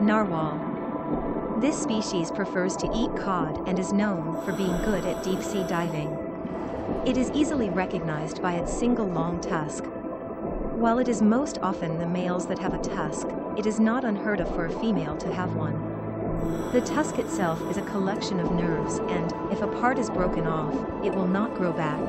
Narwhal. This species prefers to eat cod and is known for being good at deep sea diving. It is easily recognized by its single long tusk. While it is most often the males that have a tusk, it is not unheard of for a female to have one. The tusk itself is a collection of nerves and, if a part is broken off, it will not grow back.